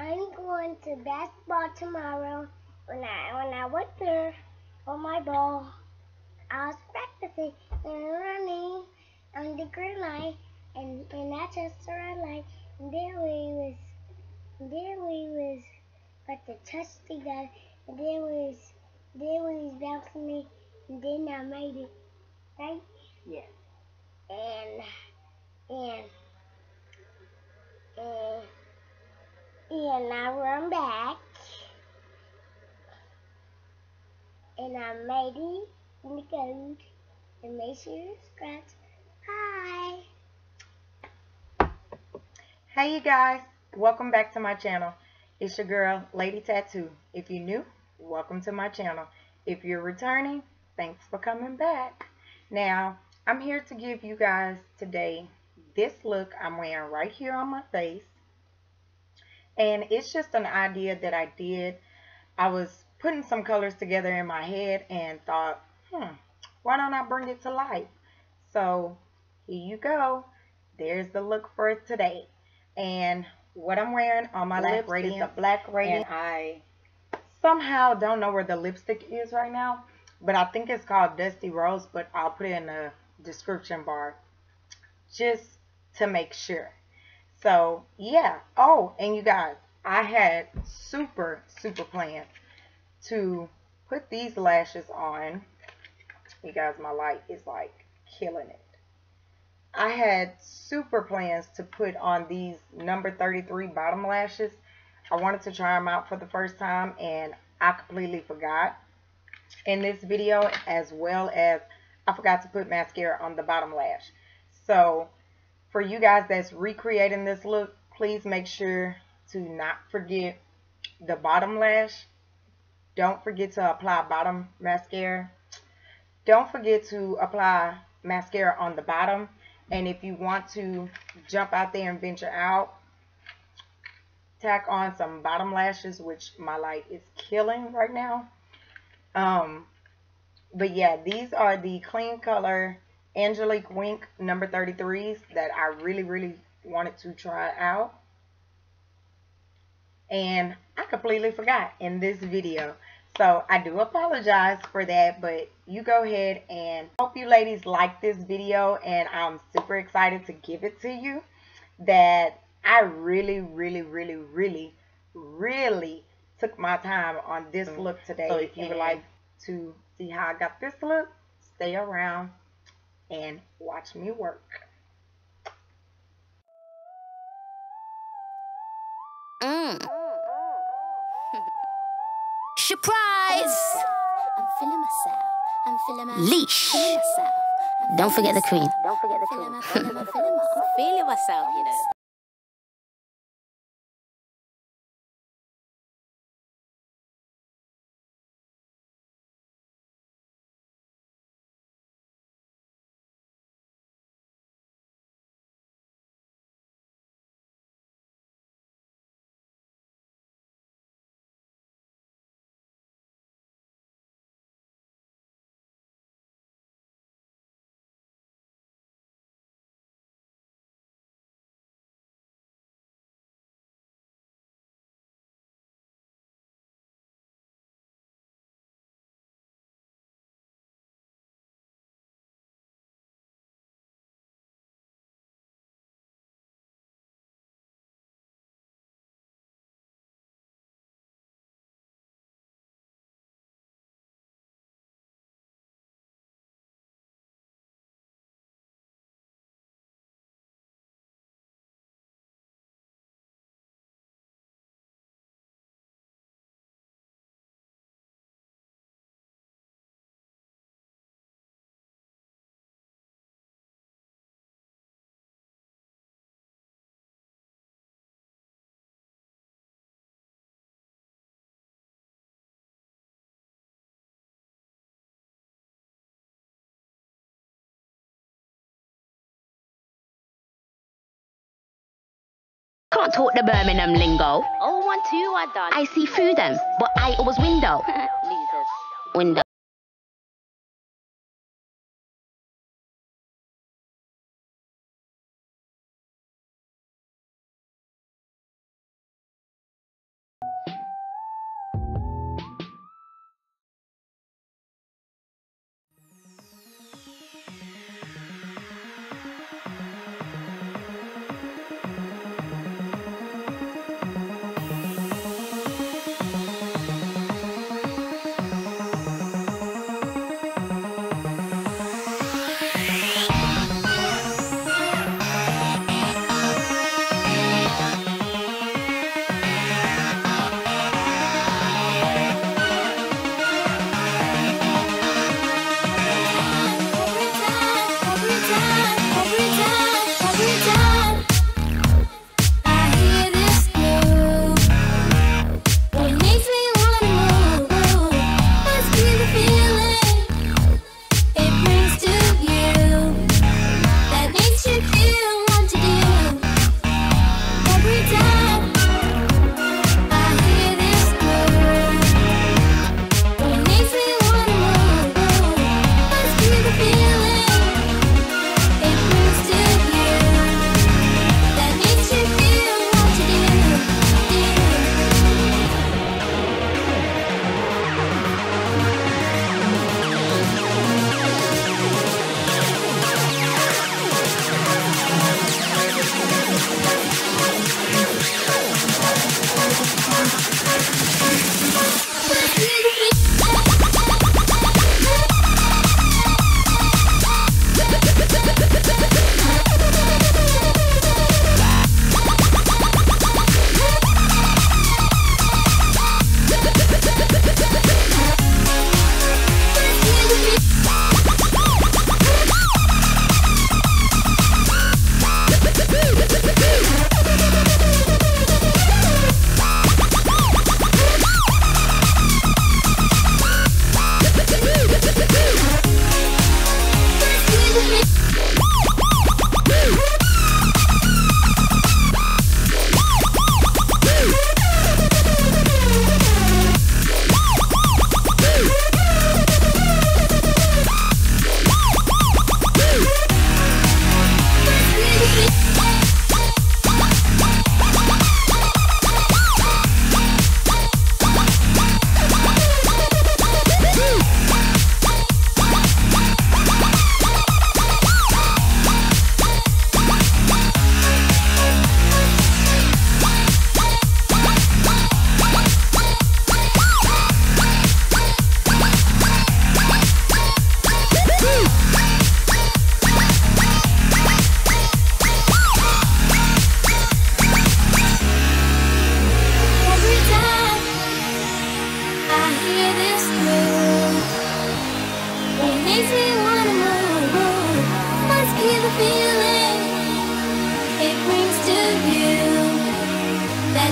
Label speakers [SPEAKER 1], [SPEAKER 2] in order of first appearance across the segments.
[SPEAKER 1] I'm going to basketball tomorrow. When I when I went there on my ball, I was practicing and running on the green line, and and I just the red line, and then we was, then we was got to touch the guy, and then we was, then we was bouncing it, and then I made it, right?
[SPEAKER 2] Yeah.
[SPEAKER 1] and and and I run back and I made it in the code and make sure you scratch. Hi.
[SPEAKER 2] Hey you guys, welcome back to my channel. It's your girl, Ladi Tattoo. If you're new, welcome to my channel. If you're returning, thanks for coming back. Now, I'm here to give you guys today this look I'm wearing right here on my face. And it's just an idea that I did. I was putting some colors together in my head and thought, hmm, why don't I bring it to life? So here you go. There's the look for today. And what I'm wearing on my
[SPEAKER 3] Black
[SPEAKER 2] lips is a Black Radiance.
[SPEAKER 3] And I
[SPEAKER 2] Somehow don't know where the lipstick is right now, but I think it's called Dusty Rose, but I'll put it in the description bar just to make sure. So, yeah. Oh, and you guys, I had super, super plans to put these lashes on. You guys, my light is like killing it. I had super plans to put on these number 33 bottom lashes. I wanted to try them out for the first time and I completely forgot in this video as well as I forgot to put mascara on the bottom lash. So for you guys that's recreating this look, please make sure to not forget the bottom lash. Don't forget to apply bottom mascara. Don't forget to apply mascara on the bottom. And if you want to jump out there and venture out, tack on some bottom lashes, which my light is killing right now. Um, but yeah, these are the Kleancolor Angelique Wink number 33s that I really, really wanted to try out. And I completely forgot in this video. So I do apologize for that, but you go ahead and hope you ladies like this video and I'm super excited to give it to you that I really, really, really, really, really took my time on this look today. So if you would like to see how I got this look, stay around and watch me work.
[SPEAKER 4] Mm. Surprise!
[SPEAKER 5] I'm feeling myself. I'm feeling my
[SPEAKER 4] Leash.
[SPEAKER 5] feeling myself. I'm
[SPEAKER 4] Don't forget the
[SPEAKER 5] feeling
[SPEAKER 4] cream.
[SPEAKER 5] Don't forget the cream. Feeling my, feeling my, feeling my.
[SPEAKER 3] feeling myself, you know.
[SPEAKER 4] Can't talk the Birmingham lingo.
[SPEAKER 3] Oh, one, two, I done.
[SPEAKER 4] I see through them, but I always window.
[SPEAKER 3] Losers.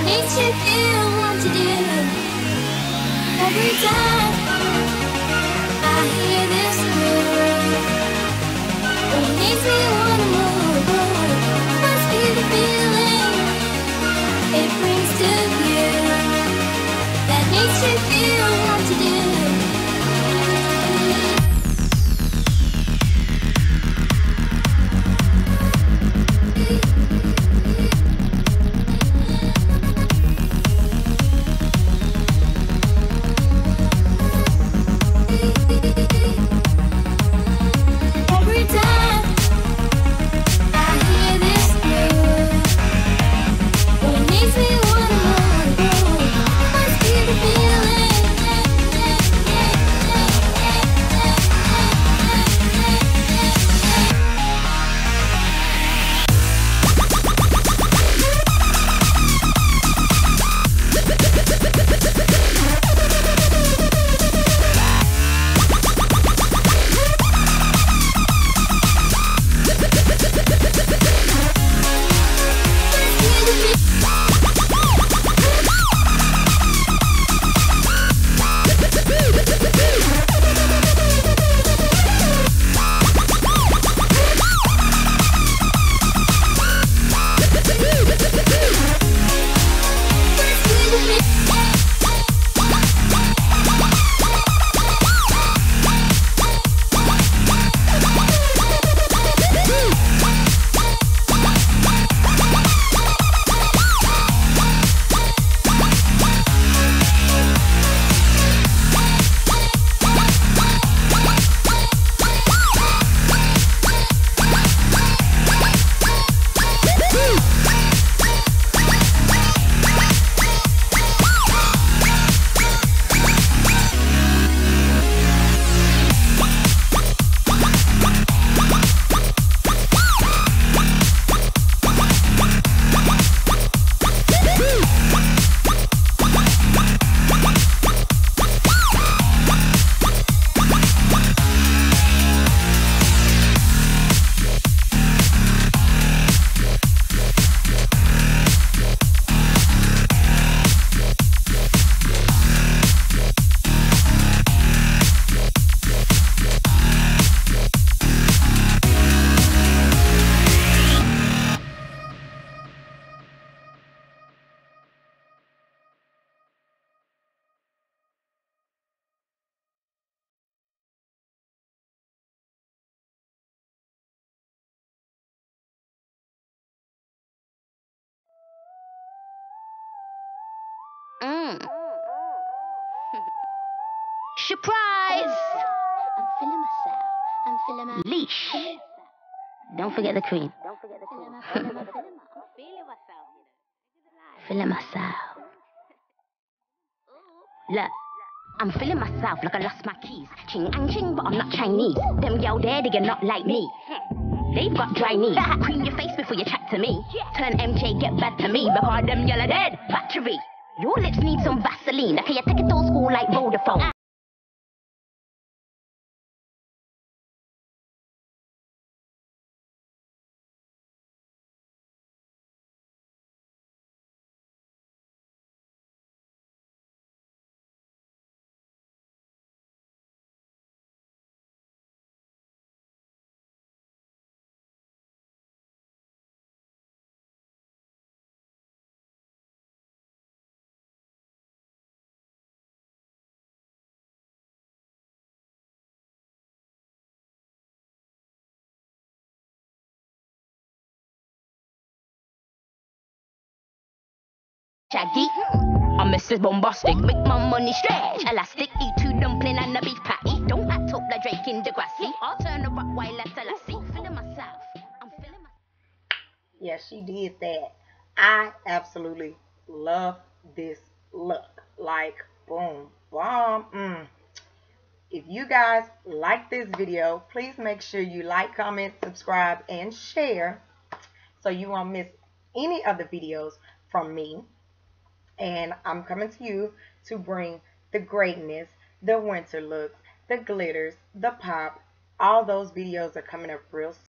[SPEAKER 4] Window.
[SPEAKER 5] you feel what to do. Every time I hear this groove, it makes me wanna move. Must be the feeling it brings to you that makes you feel what to do.
[SPEAKER 4] Mm. Surprise!
[SPEAKER 5] I'm feeling myself. I'm feeling my
[SPEAKER 4] Leash. Don't forget the cream.
[SPEAKER 5] feeling my feeling my feeling my.
[SPEAKER 4] Feeling myself. Look, I'm feeling myself like I lost my keys. Ching and ching, but I'm not Chinese. Them yell there, they are not like me. They've got dry knees. Cream your face before you chat to me. Turn MJ, get back to me. Because them yell are dead. Battery. Your lips need some Vaseline. Okay, you take it old school like Vodafone. Shaggy. Mm-hmm. I'm Mrs. Bombastic, make my money stretch. Mm-hmm. Elastic, eat two dumpling and a beef patty. Don't act up like Drake in Degrassi. Mm-hmm. I'll turn Rottweiler till I see. Feeling myself. I'm feeling myself.
[SPEAKER 2] Yeah, she did that. I absolutely love this look. Like, boom, bomb. Mm. If you guys like this video, please make sure you like, comment, subscribe, and share so you won't miss any of the videos from me. And I'm coming to you to bring the greatness, the winter looks, the glitters, the pop. All those videos are coming up real soon.